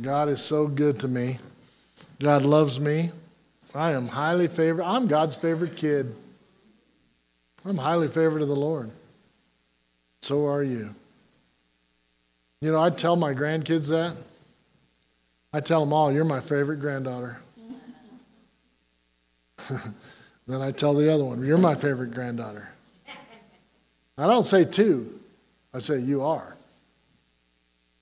God is so good to me. God loves me. I am highly favored. I'm God's favorite kid. I'm highly favored of the Lord. So are you. You know, I tell my grandkids that. I tell them all, you're my favorite granddaughter. then I tell the other one, you're my favorite granddaughter. I don't say two, I say you are.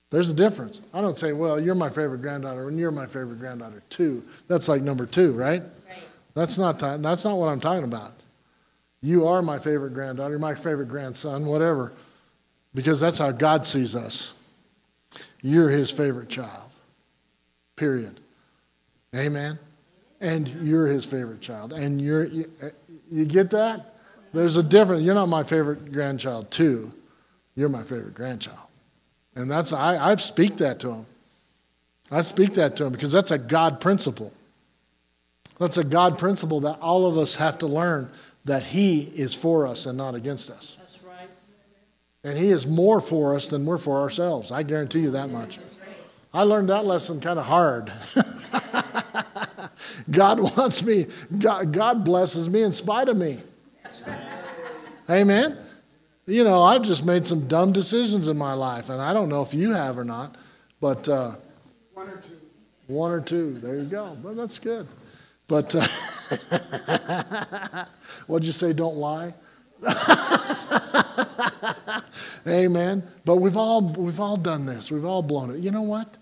There's a difference. I don't say, well, you're my favorite granddaughter and you're my favorite granddaughter too. That's like number two, right? right. That's not that's not what I'm talking about. You are my favorite granddaughter, my favorite grandson, whatever, because that's how God sees us. You're his favorite child. Period. Amen. And you're his favorite child. And you're you, you get that? There's a difference. You're not my favorite grandchild too. You're my favorite grandchild. And that's, I, I speak that to him. I speak that to him because that's a God principle. That's a God principle that all of us have to learn that He is for us and not against us. That's right. And He is more for us than we're for ourselves. I guarantee you that much. I learned that lesson kind of hard. God wants me, God, God blesses me in spite of me. Amen. You know, I've just made some dumb decisions in my life, and I don't know if you have or not, but uh, one or two. One or two. There you go. Well, that's good. But uh, what'd you say? Don't lie. Amen. But we've all we've all done this. We've all blown it. You know what?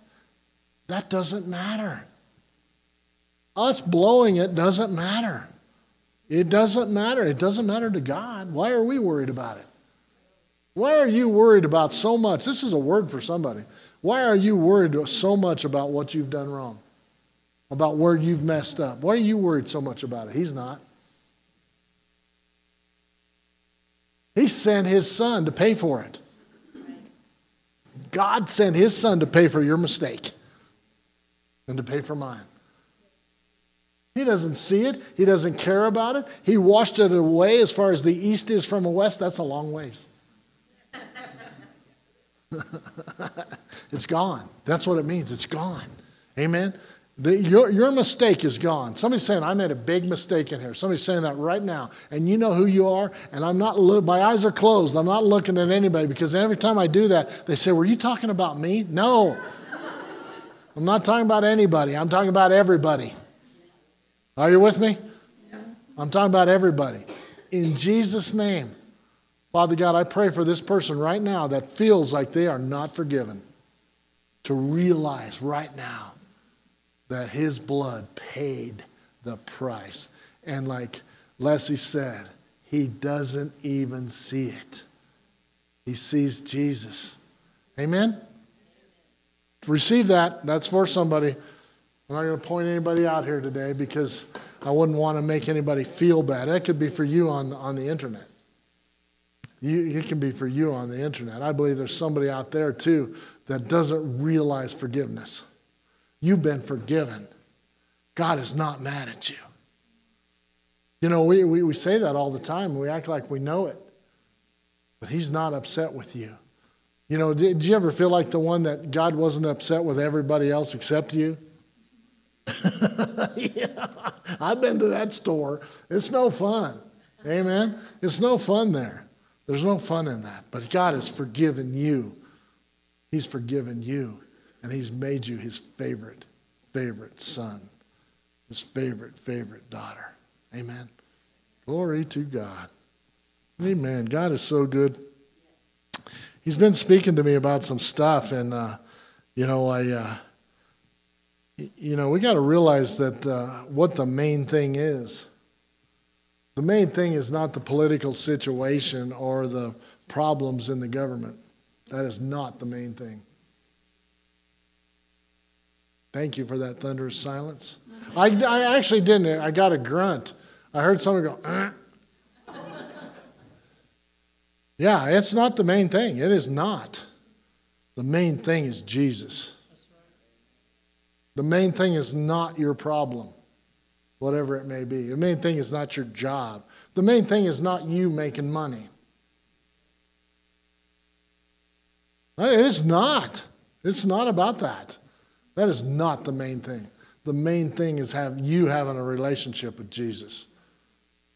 That doesn't matter. Us blowing it doesn't matter. It doesn't matter. It doesn't matter to God. Why are we worried about it? Why are you worried about so much? This is a word for somebody. Why are you worried so much about what you've done wrong? About where you've messed up? Why are you worried so much about it? He's not. He sent his son to pay for it. God sent his son to pay for your mistake and to pay for mine. He doesn't see it. He doesn't care about it. He washed it away as far as the east is from the west. That's a long ways. It's gone. That's what it means. It's gone. Amen. The, your, your mistake is gone. Somebody's saying, I made a big mistake in here. Somebody's saying that right now. And you know who you are. And I'm not, my eyes are closed. I'm not looking at anybody because every time I do that, they say, Were you talking about me? No. I'm not talking about anybody. I'm talking about everybody. Are you with me? I'm talking about everybody. In Jesus' name. Father God, I pray for this person right now that feels like they are not forgiven to realize right now that his blood paid the price. And like Leslie said, he doesn't even see it. He sees Jesus. Amen? Receive that. That's for somebody. I'm not going to point anybody out here today because I wouldn't want to make anybody feel bad. That could be for you on, on the internet. You, it can be for you on the internet. I believe there's somebody out there too that doesn't realize forgiveness. You've been forgiven. God is not mad at you. You know, we, we, we say that all the time. We act like we know it. But He's not upset with you. You know, did, did you ever feel like the one that God wasn't upset with everybody else except you? yeah, I've been to that store. It's no fun. Amen. It's no fun there. There's no fun in that. But God has forgiven you. He's forgiven you. And He's made you His favorite, favorite son, His favorite, favorite daughter. Amen. Glory to God. Amen. God is so good. He's been speaking to me about some stuff, and, uh, you know, I. Uh, you know, we got to realize that uh, what the main thing is. The main thing is not the political situation or the problems in the government. That is not the main thing. Thank you for that thunderous silence. I, I actually didn't. I got a grunt. I heard someone go, uh. Yeah, it's not the main thing. It is not. The main thing is Jesus. The main thing is not your problem whatever it may be. The main thing is not your job. The main thing is not you making money. Uh, it is not. It's not about that. That is not the main thing. The main thing is have you having a relationship with Jesus.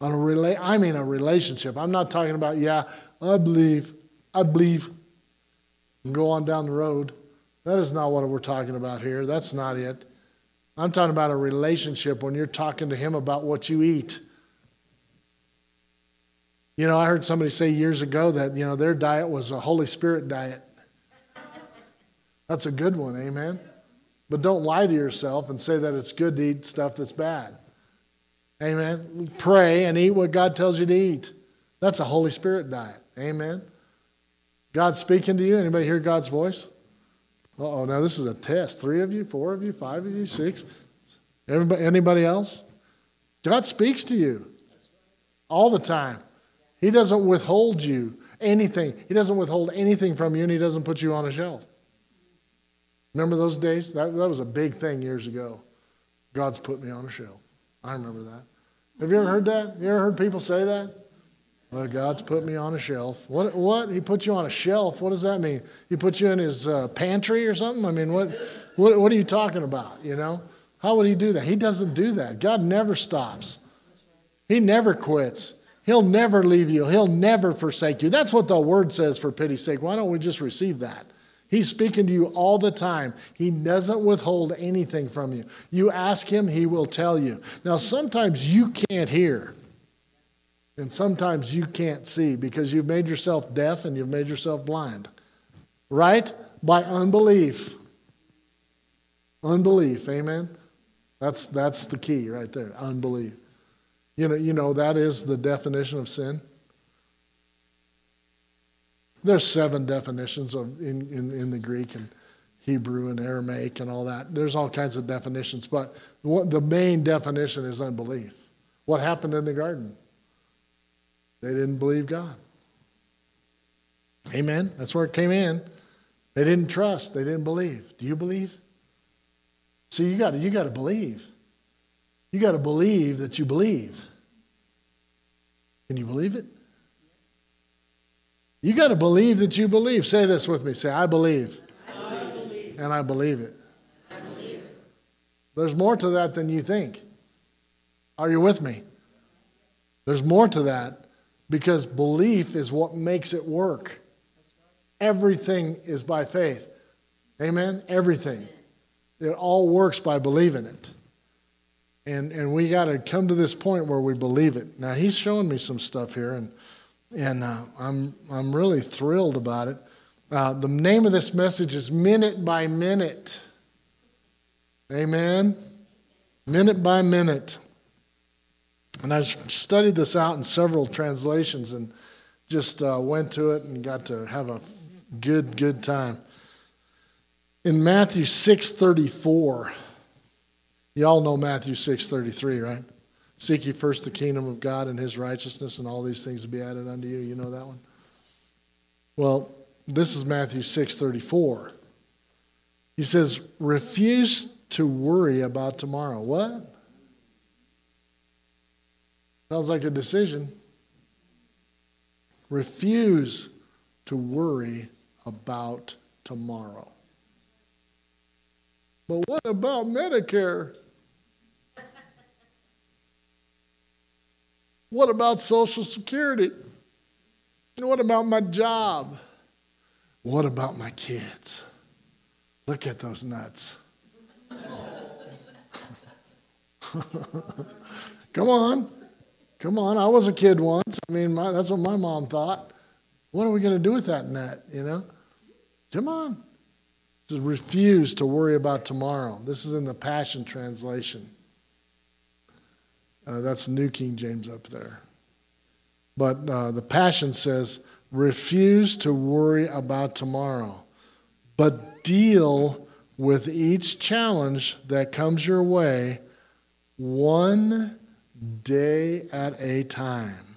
On a rela- I mean a relationship. I'm not talking about, yeah, I believe, I believe, and go on down the road. That is not what we're talking about here. That's not it. I'm talking about a relationship when you're talking to him about what you eat. You know, I heard somebody say years ago that, you know, their diet was a Holy Spirit diet. That's a good one, amen? But don't lie to yourself and say that it's good to eat stuff that's bad. Amen. Pray and eat what God tells you to eat. That's a Holy Spirit diet. Amen. God's speaking to you. Anybody hear God's voice? Oh, now this is a test. Three of you, four of you, five of you, six. Everybody, anybody else? God speaks to you all the time. He doesn't withhold you anything. He doesn't withhold anything from you, and He doesn't put you on a shelf. Remember those days? That, that was a big thing years ago. God's put me on a shelf. I remember that. Have you ever heard that? You ever heard people say that? Well, God's put me on a shelf. What? What? He put you on a shelf. What does that mean? He put you in his uh, pantry or something? I mean, what, what? What are you talking about? You know, how would he do that? He doesn't do that. God never stops. He never quits. He'll never leave you. He'll never forsake you. That's what the word says. For pity's sake, why don't we just receive that? He's speaking to you all the time. He doesn't withhold anything from you. You ask him, he will tell you. Now, sometimes you can't hear, and sometimes you can't see because you've made yourself deaf and you've made yourself blind, right? By unbelief. Unbelief, amen? That's, that's the key right there unbelief. You know, you know, that is the definition of sin. There's seven definitions of in, in, in the Greek and Hebrew and Aramaic and all that. There's all kinds of definitions, but the main definition is unbelief. What happened in the garden? They didn't believe God. Amen. That's where it came in. They didn't trust. They didn't believe. Do you believe? See, you got you got to believe. You got to believe that you believe. Can you believe it? You got to believe that you believe. Say this with me. Say, I believe. I believe. And I believe it. I believe it. There's more to that than you think. Are you with me? There's more to that because belief is what makes it work. Everything is by faith. Amen? Everything. It all works by believing it. And, and we got to come to this point where we believe it. Now, he's showing me some stuff here, and and uh, I'm, I'm really thrilled about it. Uh, the name of this message is Minute by Minute. Amen? Minute by minute. And I studied this out in several translations and just uh, went to it and got to have a good, good time. In Matthew 6.34, you all know Matthew 6.33, right? Seek ye first the kingdom of God and his righteousness, and all these things will be added unto you. You know that one? Well, this is Matthew 6 34. He says, refuse to worry about tomorrow. What? Sounds like a decision. Refuse to worry about tomorrow. But what about Medicare? What about Social Security? What about my job? What about my kids? Look at those nuts. Come on. Come on. I was a kid once. I mean, my, that's what my mom thought. What are we going to do with that net, you know? Come on. Just refuse to worry about tomorrow. This is in the Passion Translation. Uh, that's New King James up there. But uh, the Passion says, refuse to worry about tomorrow, but deal with each challenge that comes your way one day at a time.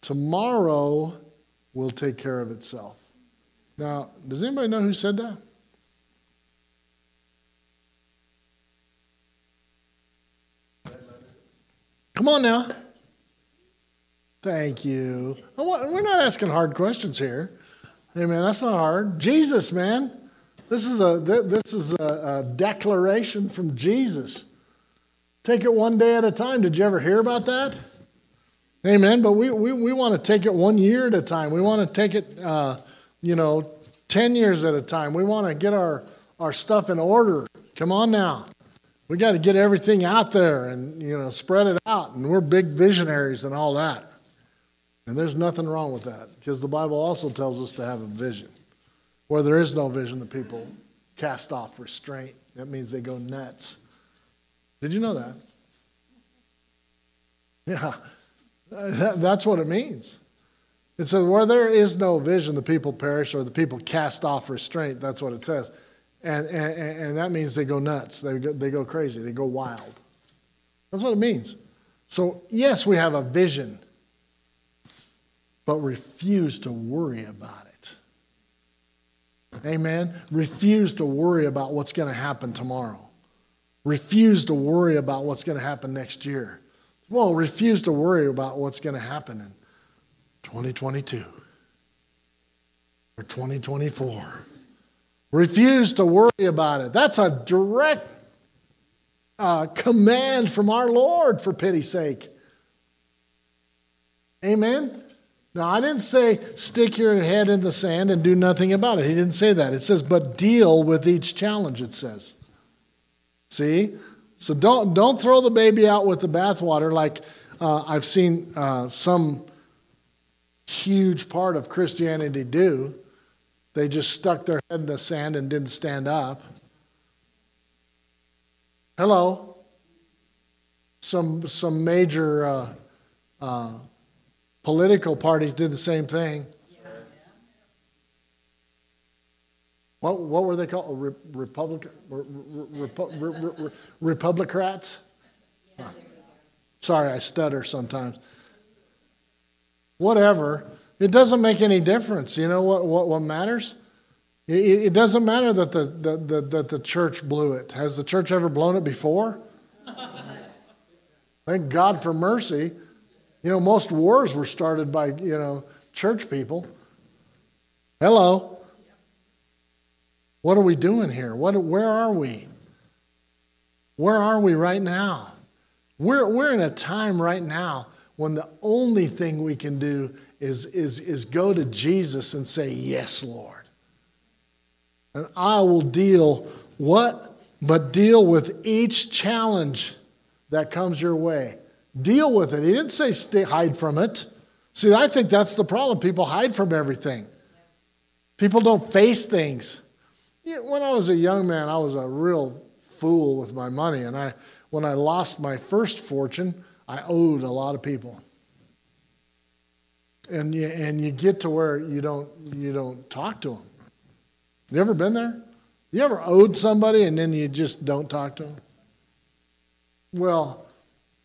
Tomorrow will take care of itself. Now, does anybody know who said that? Come on now. Thank you. we're not asking hard questions here. Hey, man, that's not hard. Jesus, man. This is a, this is a, a declaration from Jesus. Take it one day at a time. Did you ever hear about that? Amen. But we, we, we want to take it one year at a time. We want to take it, uh, you know, 10 years at a time. We want to get our, our stuff in order. Come on now. We got to get everything out there and, you know, spread it out. And we're big visionaries and all that. And there's nothing wrong with that because the Bible also tells us to have a vision. Where there is no vision, the people cast off restraint. That means they go nuts. Did you know that? Yeah, that's what it means. It says, where there is no vision, the people perish, or the people cast off restraint. That's what it says. And, and, and that means they go nuts. They go, they go crazy. They go wild. That's what it means. So, yes, we have a vision, but refuse to worry about it. Amen? Refuse to worry about what's going to happen tomorrow. Refuse to worry about what's going to happen next year. Well, refuse to worry about what's going to happen in 2022 or 2024. Refuse to worry about it. That's a direct uh, command from our Lord, for pity's sake. Amen? Now, I didn't say stick your head in the sand and do nothing about it. He didn't say that. It says, but deal with each challenge, it says. See? So don't, don't throw the baby out with the bathwater like uh, I've seen uh, some huge part of Christianity do. They just stuck their head in the sand and didn't stand up. Hello? Some, some major uh, uh Political parties did the same thing. What, what were they called? Re- Republican, Repu- Republicrats? Sorry, I stutter sometimes. Whatever. It doesn't make any difference. You know what, what, what matters? It, it doesn't matter that the, the, the, that the church blew it. Has the church ever blown it before? Thank God for mercy. You know, most wars were started by, you know, church people. Hello. What are we doing here? What, where are we? Where are we right now? We're, we're in a time right now when the only thing we can do is, is, is go to Jesus and say, Yes, Lord. And I will deal what? But deal with each challenge that comes your way. Deal with it. He didn't say stay, hide from it. See, I think that's the problem. People hide from everything. People don't face things. When I was a young man, I was a real fool with my money. And I, when I lost my first fortune, I owed a lot of people. And you, and you get to where you don't, you don't talk to them. You ever been there? You ever owed somebody and then you just don't talk to them? Well,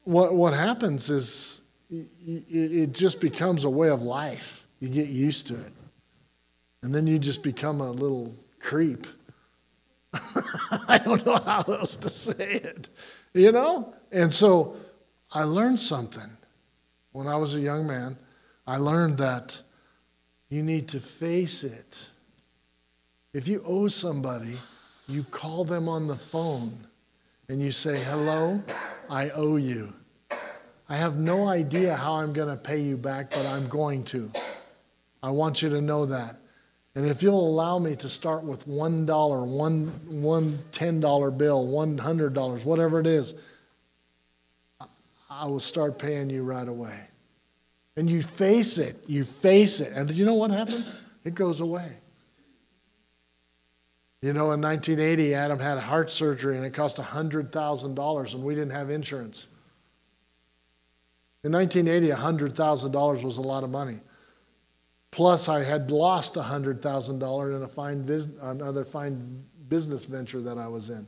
what, what happens is it just becomes a way of life. You get used to it. And then you just become a little creep. I don't know how else to say it, you know? And so I learned something when I was a young man. I learned that you need to face it. If you owe somebody, you call them on the phone and you say, Hello, I owe you. I have no idea how I'm going to pay you back, but I'm going to. I want you to know that. And if you'll allow me to start with $1, one, one $10 bill, $100, whatever it is, I will start paying you right away. And you face it, you face it. And you know what happens? It goes away. You know, in 1980, Adam had a heart surgery and it cost $100,000 and we didn't have insurance. In 1980, $100,000 was a lot of money. Plus, I had lost $100,000 in a fine vis- another fine business venture that I was in.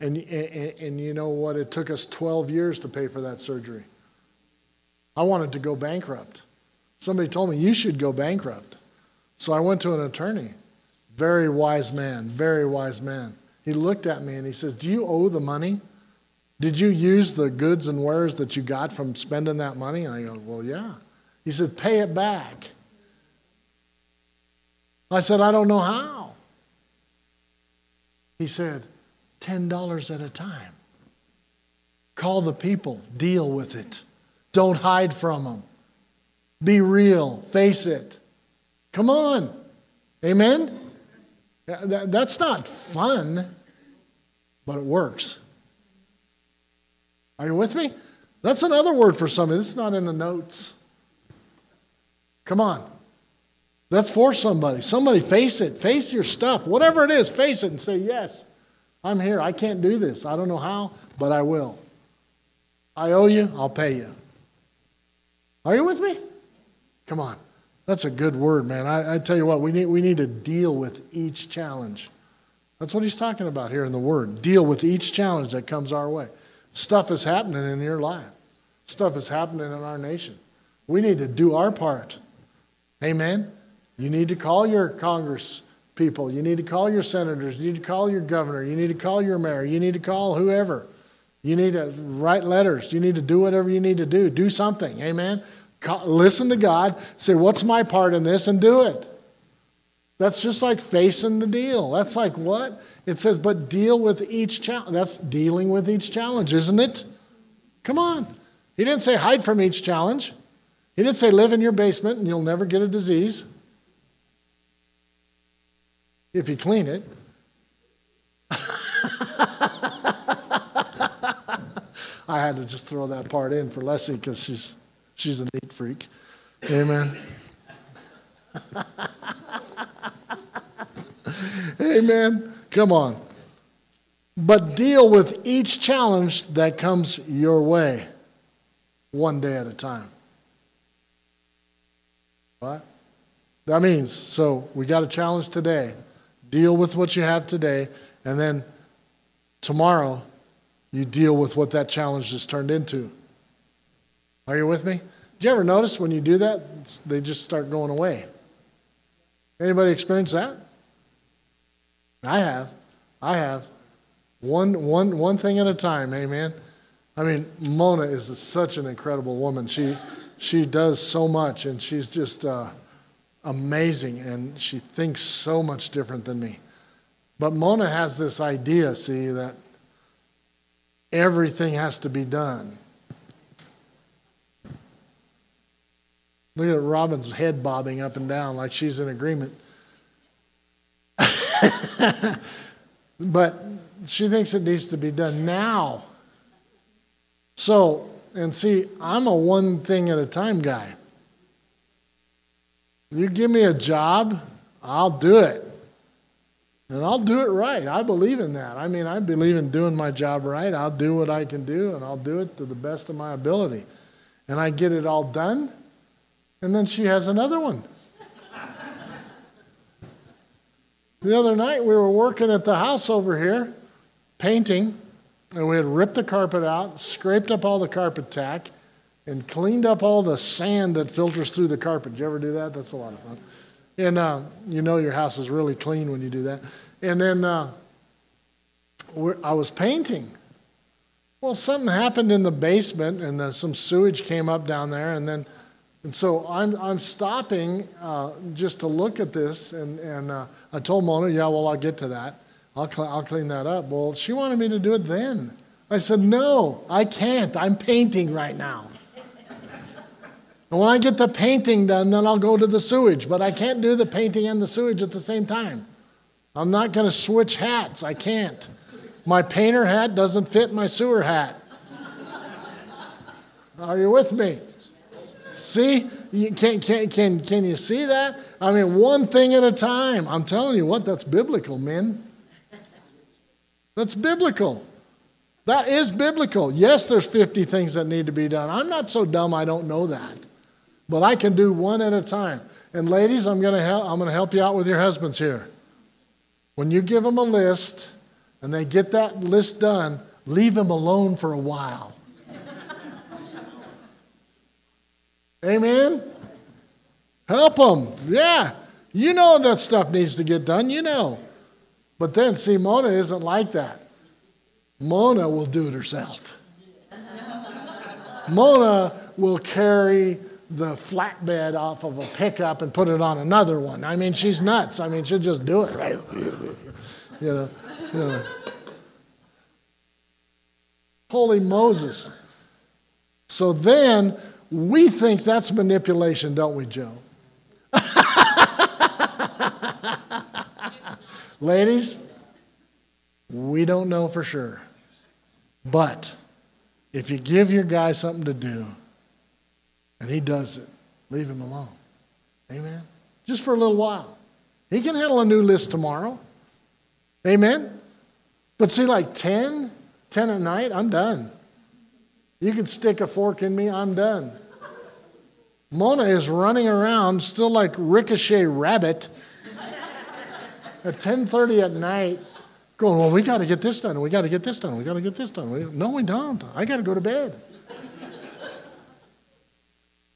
And, and, and you know what? It took us 12 years to pay for that surgery. I wanted to go bankrupt. Somebody told me, You should go bankrupt. So I went to an attorney, very wise man, very wise man. He looked at me and he says, Do you owe the money? Did you use the goods and wares that you got from spending that money? And I go, Well, yeah. He said, Pay it back. I said, I don't know how. He said, $10 at a time. Call the people, deal with it. Don't hide from them. Be real, face it. Come on. Amen? That's not fun, but it works. Are you with me? That's another word for something. This is not in the notes. Come on. That's for somebody. Somebody face it. Face your stuff. Whatever it is, face it and say, Yes, I'm here. I can't do this. I don't know how, but I will. I owe you, I'll pay you. Are you with me? Come on. That's a good word, man. I, I, tell you what, we need, we need to deal with each challenge. That's what he's talking about here in the word. Deal with each challenge that comes our way. Stuff is happening in your life, stuff is happening in our nation. We need to do our part. Amen. You need to call your Congress people. You need to call your senators. You need to call your governor. You need to call your mayor. You need to call whoever. You need to write letters. You need to do whatever you need to do. Do something. Amen. Listen to God. Say, what's my part in this? And do it. That's just like facing the deal. That's like what? It says, but deal with each challenge. That's dealing with each challenge, isn't it? Come on. He didn't say hide from each challenge. He didn't say live in your basement and you'll never get a disease if you clean it. I had to just throw that part in for Leslie because she's, she's a neat freak. Amen. Amen. Come on. But deal with each challenge that comes your way one day at a time. What? That means, so we got a challenge today. Deal with what you have today, and then tomorrow you deal with what that challenge has turned into. Are you with me? Do you ever notice when you do that, they just start going away? Anybody experience that? I have. I have. One, one, one thing at a time, amen. I mean, Mona is such an incredible woman. She, she does so much, and she's just uh, amazing, and she thinks so much different than me. But Mona has this idea, see, that everything has to be done. Look at Robin's head bobbing up and down like she's in agreement. but she thinks it needs to be done now. So, and see, I'm a one thing at a time guy. You give me a job, I'll do it. And I'll do it right. I believe in that. I mean, I believe in doing my job right. I'll do what I can do, and I'll do it to the best of my ability. And I get it all done, and then she has another one. the other night, we were working at the house over here, painting, and we had ripped the carpet out, scraped up all the carpet tack, and cleaned up all the sand that filters through the carpet. Did you ever do that? That's a lot of fun. And uh, you know your house is really clean when you do that. And then uh, I was painting. Well, something happened in the basement, and uh, some sewage came up down there, and then, and so I'm I'm stopping uh, just to look at this, and and uh, I told Mona, yeah, well, I'll get to that. I'll cl- I'll clean that up. Well, she wanted me to do it then. I said, no, I can't. I'm painting right now. And when I get the painting done, then I'll go to the sewage. But I can't do the painting and the sewage at the same time. I'm not going to switch hats. I can't. My painter hat doesn't fit my sewer hat. Are you with me? See? You can, can, can, can you see that? I mean, one thing at a time. I'm telling you what, that's biblical, men. That's biblical. That is biblical. Yes, there's 50 things that need to be done. I'm not so dumb I don't know that. But I can do one at a time. And ladies, I'm going to help, I'm going to help you out with your husbands here. When you give them a list and they get that list done, leave them alone for a while. Amen? Help them. Yeah. You know that stuff needs to get done. You know. But then, see, Mona isn't like that. Mona will do it herself. Mona will carry the flatbed off of a pickup and put it on another one. I mean, she's nuts. I mean, she'll just do it, right? you know, you know. Holy Moses. So then we think that's manipulation, don't we, Joe? Ladies, we don't know for sure. But if you give your guy something to do and he does it, leave him alone. Amen? Just for a little while. He can handle a new list tomorrow. Amen? But see, like 10, 10 at night, I'm done. You can stick a fork in me, I'm done. Mona is running around still like ricochet rabbit at 10:30 at night going, "Well, we got to get this done. We got to get this done. We got to get this done." We, no, we don't. I got to go to bed.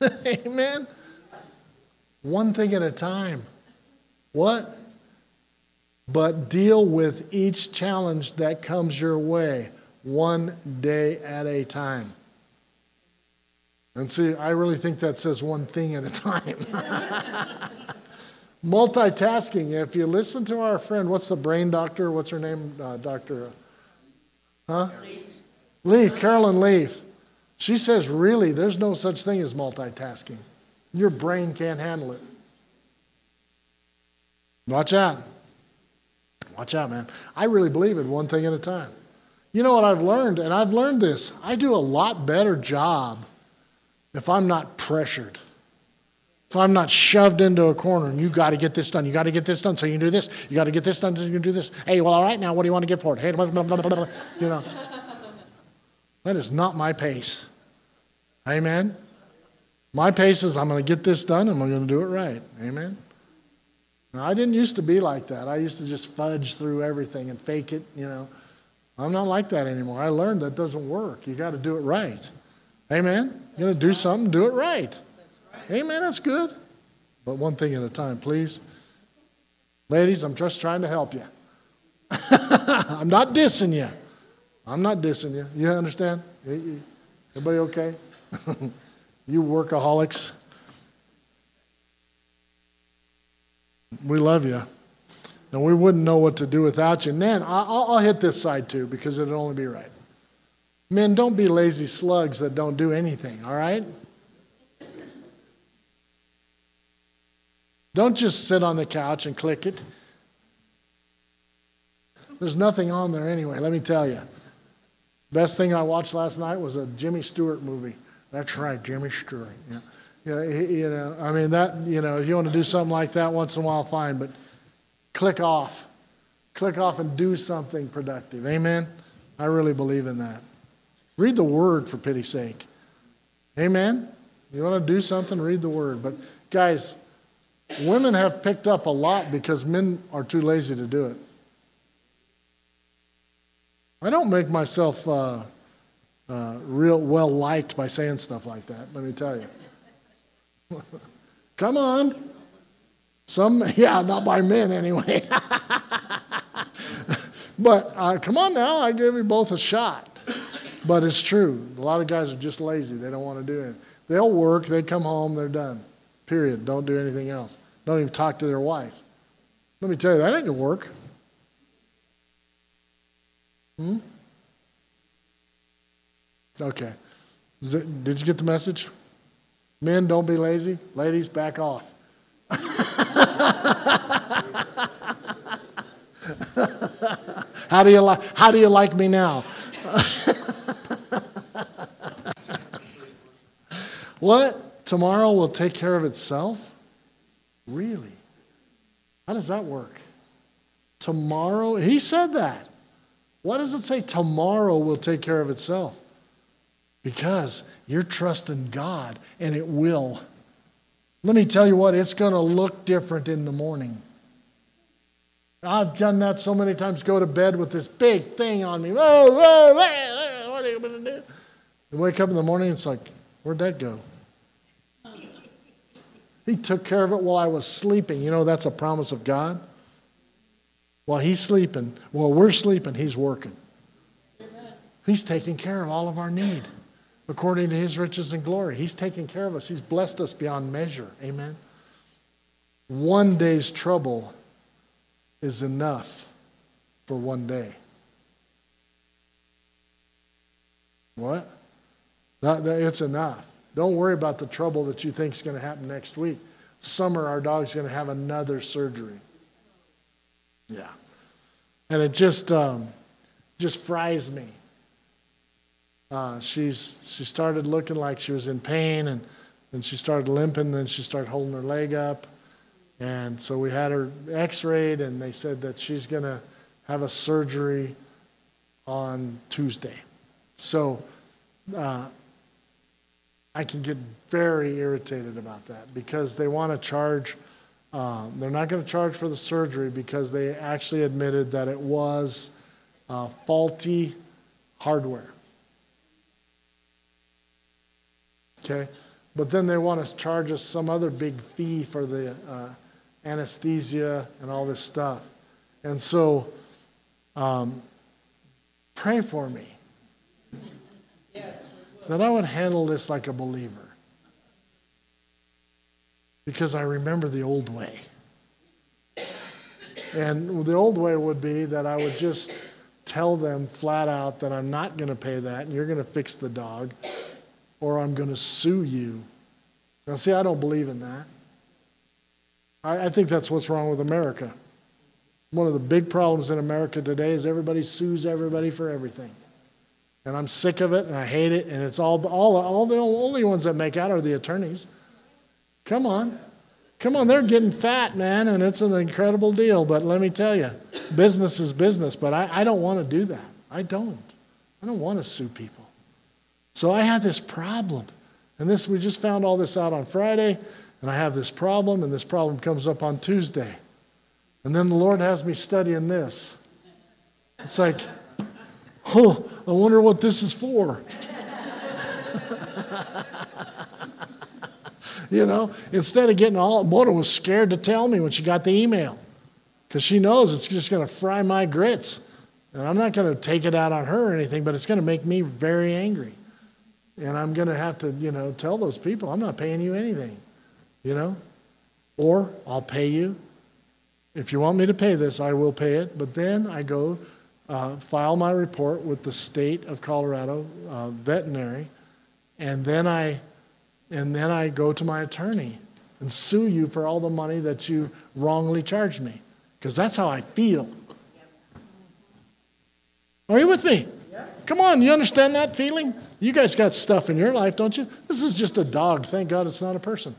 Amen. One thing at a time. What? But deal with each challenge that comes your way one day at a time. And see, I really think that says one thing at a time. Multitasking. If you listen to our friend, what's the brain doctor? What's her name? Uh, Dr. Huh? Leaf. Leaf, Caroline Leaf. She says, really, there's no such thing as multitasking. Your brain can't handle it. Watch out. Watch out, man. I really believe it one thing at a time. You know what I've learned, and I've learned this I do a lot better job if I'm not pressured. If I'm not shoved into a corner and you got to get this done, you got to get this done so you can do this, you got to get this done so you can do this. Hey, well, all right, now what do you want to get for it? Hey, blah, blah, blah, blah, blah. you know. That is not my pace. Amen. My pace is I'm going to get this done and I'm going to do it right. Amen. Now, I didn't used to be like that. I used to just fudge through everything and fake it, you know. I'm not like that anymore. I learned that doesn't work. You got to do it right. Amen? You're going to do something, do it right. Amen, that's good. But one thing at a time, please. Ladies, I'm just trying to help you. I'm not dissing you. I'm not dissing you. You understand? Everybody okay? you workaholics. We love you and we wouldn't know what to do without you. And then I'll, I'll hit this side too because it'll only be right. Men, don't be lazy slugs that don't do anything, all right? Don't just sit on the couch and click it. There's nothing on there anyway, let me tell you. Best thing I watched last night was a Jimmy Stewart movie. That's right, Jimmy Stewart. Yeah. You know, you know, I mean that. You know, if you want to do something like that once in a while, fine. But click off. Click off and do something productive. Amen? I really believe in that. Read the word for pity's sake. Amen? You want to do something, read the word. But guys, women have picked up a lot because men are too lazy to do it. I don't make myself uh, uh, real well liked by saying stuff like that, let me tell you. Come on. Some, yeah, not by men anyway. but uh, come on now, I give you both a shot. But it's true. A lot of guys are just lazy. They don't want to do it. They'll work, they come home, they're done. Period. Don't do anything else. Don't even talk to their wife. Let me tell you, that ain't gonna work. Hmm? Okay. It, did you get the message? Men, don't be lazy. Ladies, back off. how do you like how do you like me now? what? Tomorrow will take care of itself? Really? How does that work? Tomorrow? He said that. Why does it say tomorrow will take care of itself? Because you're trusting God and it will. Let me tell you what, it's going to look different in the morning. I've done that so many times, go to bed with this big thing on me. Whoa, whoa, whoa, what are you going to do? Wake up in the morning, it's like, where'd that go? He took care of it while I was sleeping. You know, that's a promise of God. While he's sleeping, while we're sleeping, he's working. He's taking care of all of our need. according to his riches and glory. He's taking care of us, he's blessed us beyond measure. Amen. One day's trouble is enough for one day. What? That, that, it's enough. Don't worry about the trouble that you think is going to happen next week. Summer, our dog's going to have another surgery. Yeah. And it just, um, just fries me. Uh, she's, she started looking like she was in pain, and then she started limping, then she started holding her leg up. And so we had her x rayed, and they said that she's going to have a surgery on Tuesday. So uh, I can get very irritated about that because they want to charge. Um, they're not going to charge for the surgery because they actually admitted that it was uh, faulty hardware. Okay? But then they want to charge us some other big fee for the uh, anesthesia and all this stuff. And so, um, pray for me. Yes. That I would handle this like a believer. Because I remember the old way. And the old way would be that I would just tell them flat out that I'm not going to pay that and you're going to fix the dog or I'm going to sue you. Now, see, I don't believe in that. I, I think that's what's wrong with America. One of the big problems in America today is everybody sues everybody for everything. And I'm sick of it and I hate it. And it's all, all, all the only ones that make out are the attorneys. Come on. Come on, they're getting fat, man, and it's an incredible deal. But let me tell you, business is business, but I, I don't want to do that. I don't. I don't want to sue people. So I had this problem. And this we just found all this out on Friday, and I have this problem, and this problem comes up on Tuesday. And then the Lord has me studying this. It's like, oh, I wonder what this is for. you know, instead of getting all, Mona was scared to tell me when she got the email because she knows it's just going to fry my grits. And I'm not going to take it out on her or anything, but it's going to make me very angry. And I'm going to have to, you know, tell those people, I'm not paying you anything you know? Or I'll pay you. If you want me to pay this, I will pay it. But then I go uh, file my report with the state of Colorado uh, veterinary, and then I and then I go to my attorney and sue you for all the money that you wrongly charged me, because that's how I feel. Are you with me? Come on, you understand that feeling? You guys got stuff in your life, don't you? This is just a dog. Thank God it's not a person.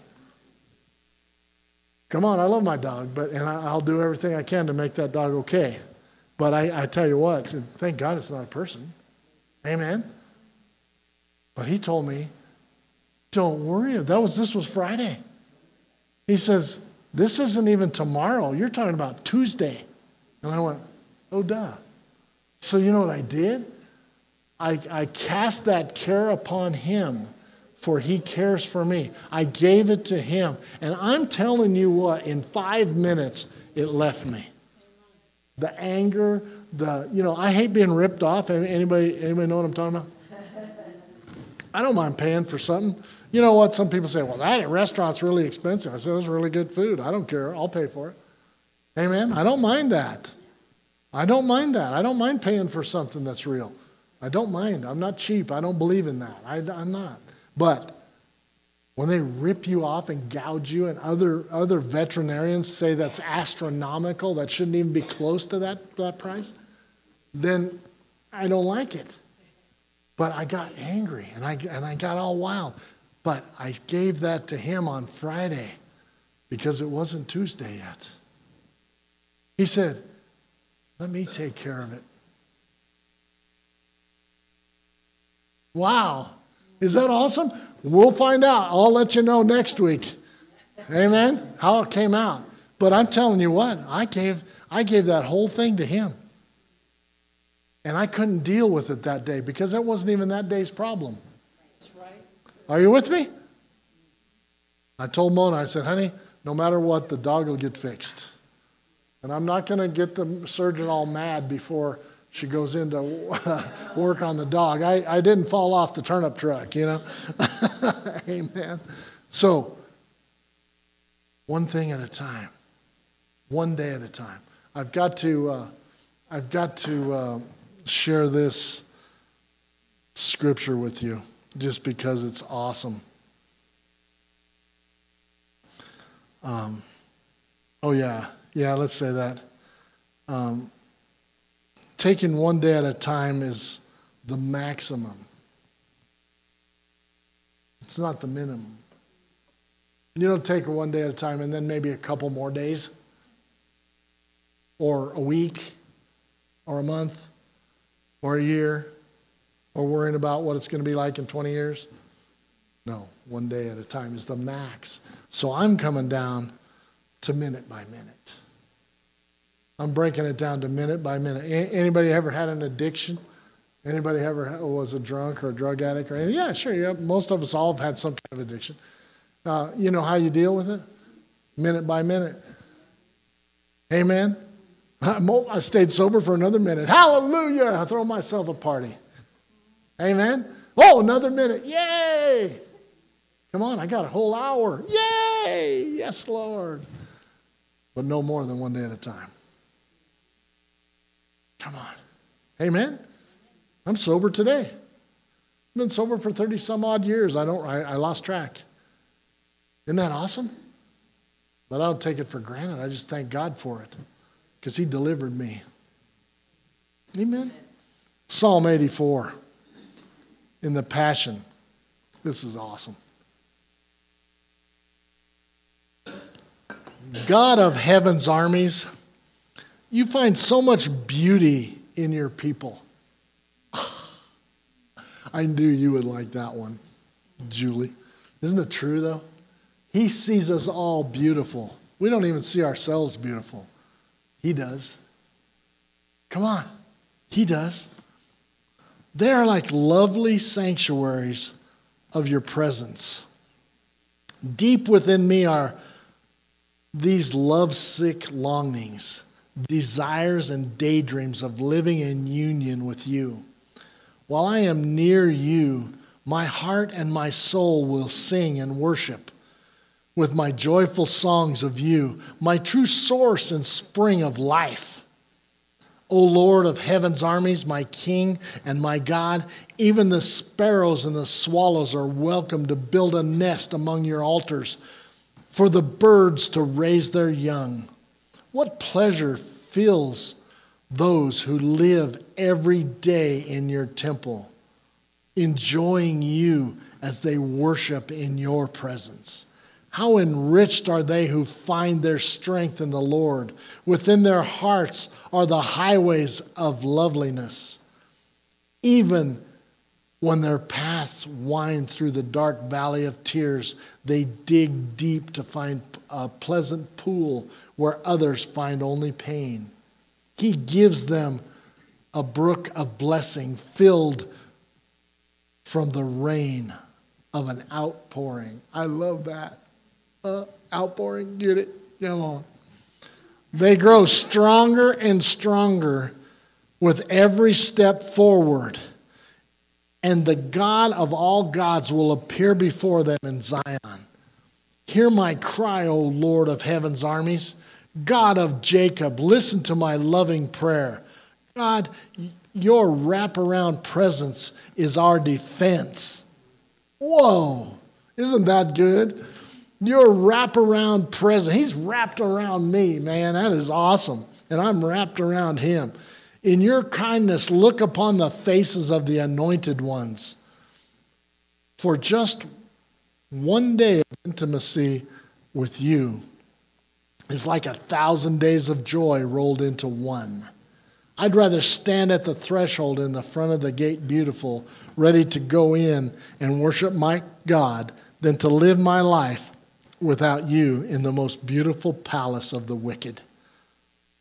Come on, I love my dog, but and I'll do everything I can to make that dog okay. But I, I tell you what, thank God it's not a person. Amen. But he told me, don't worry. That was this was Friday. He says, This isn't even tomorrow. You're talking about Tuesday. And I went, Oh duh. So you know what I did? I, I cast that care upon him for he cares for me. I gave it to him. And I'm telling you what, in five minutes, it left me. The anger, the, you know, I hate being ripped off. Anybody, anybody know what I'm talking about? I don't mind paying for something. You know what? Some people say, well, that restaurant's really expensive. I said, it's really good food. I don't care. I'll pay for it. Amen. I don't mind that. I don't mind that. I don't mind paying for something that's real. I don't mind. I'm not cheap. I don't believe in that. I, am not. But when they rip you off and gouge you, and other, other veterinarians say that's astronomical, that shouldn't even be close to that, that price, then I don't like it. But I got angry and I, and I got all wild. But I gave that to him on Friday because it wasn't Tuesday yet. He said, Let me take care of it. Wow. Is that awesome? We'll find out. I'll let you know next week. Amen. How it came out. But I'm telling you what, I gave I gave that whole thing to him. And I couldn't deal with it that day because that wasn't even that day's problem. Are you with me? I told Mona, I said, honey, no matter what, the dog will get fixed. And I'm not going to get the surgeon all mad before She goes in to work on the dog. I, I didn't fall off the turnip truck, you know? Amen. So, one thing at a time, one day at a time. I've got to, uh, I've got to uh, share this scripture with you just because it's awesome. Um, oh, yeah. Yeah, let's say that. Um, taking one day at a time is the maximum, it's not the minimum. You don't take it one day at a time and then maybe a couple more days, or a week, or a month, or a year, or worrying about what it's going to be like in 20 years. No, one day at a time is the max. So I'm coming down to minute by minute. I'm breaking it down to minute by minute. Anybody ever had an addiction? Anybody ever was a drunk or a drug addict or anything? Yeah, sure. Yeah, most of us all have had some kind of addiction. Uh, you know how you deal with it? Minute by minute. Amen. I stayed sober for another minute. Hallelujah. I throw myself a party. Amen. Oh, another minute. Yay. Come on, I got a whole hour. Yay. Yes, Lord. But no more than one day at a time. Come on. Amen. I'm sober today. I've been sober for 30 some odd years. I don't I, I lost track. Isn't that awesome? But I don't take it for granted. I just thank God for it because He delivered me. Amen. Psalm 84 in the Passion. This is awesome. God of heaven's armies, you find so much beauty in your people. I knew you would like that one, Julie. Isn't it true, though? He sees us all beautiful. We don't even see ourselves beautiful. He does. Come on. He does. They are like lovely sanctuaries of your presence. Deep within me are these lovesick longings, desires, and daydreams of living in union with you. While I am near you, my heart and my soul will sing and worship with my joyful songs of you, my true source and spring of life. O Lord of heaven's armies, my King and my God, even the sparrows and the swallows are welcome to build a nest among your altars, for the birds to raise their young. What pleasure fills those who live every day in your temple, enjoying you as they worship in your presence. How enriched are they who find their strength in the Lord. Within their hearts are the highways of loveliness. Even when their paths wind through the dark valley of tears, they dig deep to find a pleasant pool where others find only pain. He gives them a brook of blessing filled from the rain of an outpouring. I love that uh, outpouring. Get it? Come on. They grow stronger and stronger with every step forward. And the God of all gods will appear before them in Zion. Hear my cry, O Lord of heaven's armies. God of Jacob, listen to my loving prayer. God, your wraparound presence is our defense. Whoa, isn't that good? Your wraparound presence. He's wrapped around me, man. That is awesome. And I'm wrapped around him. In your kindness, look upon the faces of the anointed ones. For just one day of intimacy with you is like a thousand days of joy rolled into one. I'd rather stand at the threshold in the front of the gate beautiful, ready to go in and worship my God, than to live my life without you in the most beautiful palace of the wicked.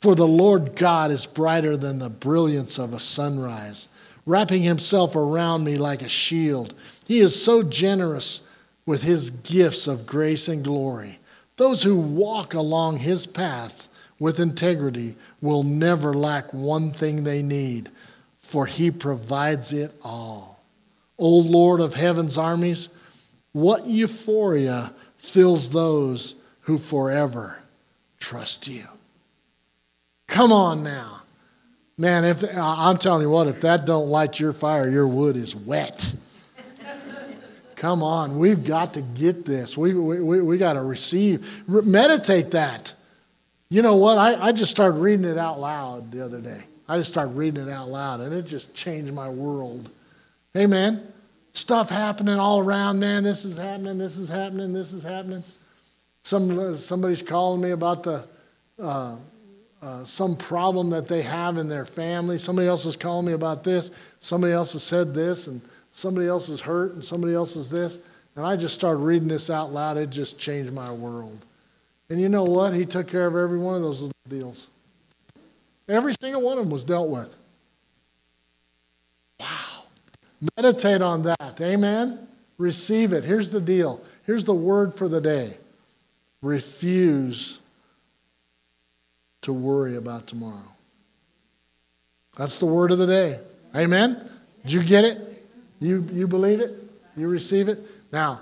For the Lord God is brighter than the brilliance of a sunrise, wrapping himself around me like a shield. He is so generous with his gifts of grace and glory. Those who walk along his paths with integrity will never lack one thing they need, for he provides it all. O Lord of heaven's armies, what euphoria fills those who forever trust you. Come on now. Man, if I'm telling you what, if that don't light your fire, your wood is wet. Come on, we've got to get this. We, we, we got to receive, meditate that. You know what? I, I just started reading it out loud the other day. I just started reading it out loud, and it just changed my world. Hey, man, Stuff happening all around, man. This is happening, this is happening, this is happening. Some, somebody's calling me about the uh, uh, some problem that they have in their family. Somebody else is calling me about this. Somebody else has said this, and somebody else is hurt, and somebody else is this. And I just started reading this out loud. It just changed my world. And you know what? He took care of every one of those little deals. Every single one of them was dealt with. Wow. Meditate on that. Amen. Receive it. Here's the deal. Here's the word for the day refuse to worry about tomorrow. That's the word of the day. Amen? Did you get it? You, you believe it? You receive it? Now,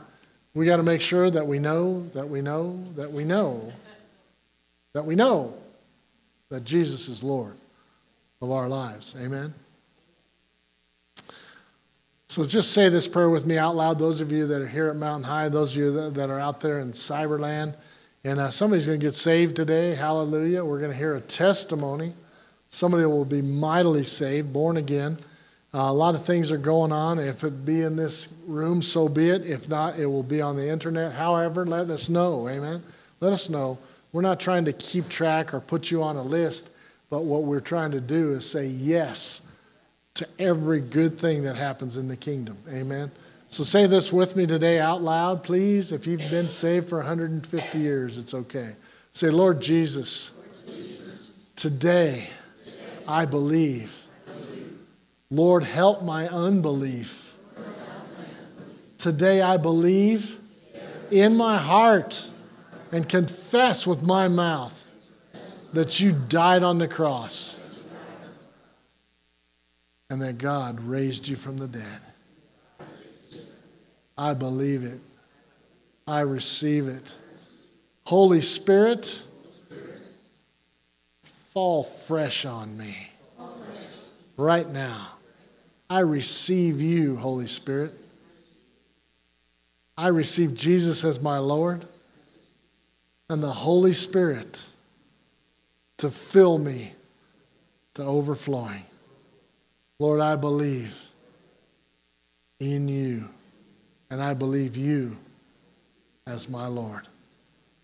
we got to make sure that we know, that we know, that we know, that we know that Jesus is Lord of our lives. Amen? So just say this prayer with me out loud. Those of you that are here at Mountain High, those of you that, that are out there in Cyberland, and uh, somebody's going to get saved today. Hallelujah. We're going to hear a testimony. Somebody will be mightily saved, born again. Uh, a lot of things are going on. If it be in this room, so be it. If not, it will be on the internet. However, let us know. Amen. Let us know. We're not trying to keep track or put you on a list, but what we're trying to do is say yes to every good thing that happens in the kingdom. Amen. So say this with me today out loud, please. If you've been saved for 150 years, it's okay. Say, Lord Jesus, today I believe. Lord, help my unbelief. Today I believe in my heart and confess with my mouth that you died on the cross and that God raised you from the dead. I believe it. I receive it. Holy Spirit, fall fresh on me right now. I receive you, Holy Spirit. I receive Jesus as my Lord and the Holy Spirit to fill me to overflowing. Lord, I believe in you and I believe you as my Lord.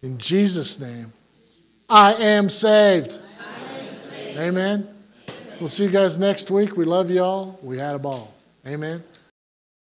In Jesus' name, I am saved. I am saved. Amen. We'll see you guys next week. We love you all. We had a ball. Amen.